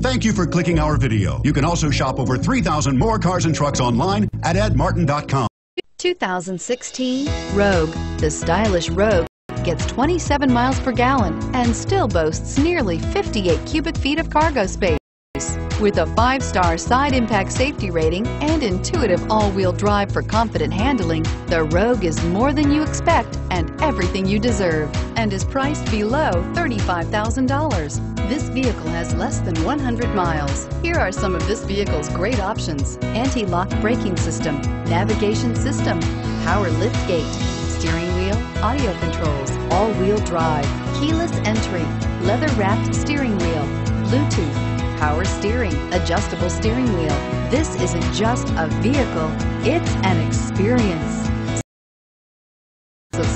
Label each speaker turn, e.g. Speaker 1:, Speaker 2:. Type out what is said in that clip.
Speaker 1: Thank you for clicking our video. You can also shop over 3,000 more cars and trucks online at edmartin.com.
Speaker 2: 2016 Rogue. The stylish Rogue gets 27 miles per gallon and still boasts nearly 58 cubic feet of cargo space. With a five-star side impact safety rating and intuitive all-wheel drive for confident handling, the Rogue is more than you expect and everything you deserve and is priced below $35,000. This vehicle has less than 100 miles. Here are some of this vehicle's great options. Anti-lock braking system, navigation system, power lift gate, steering wheel, audio controls, all-wheel drive, keyless entry, leather-wrapped steering wheel, Bluetooth, power steering, adjustable steering wheel. This isn't just a vehicle, it's an experience.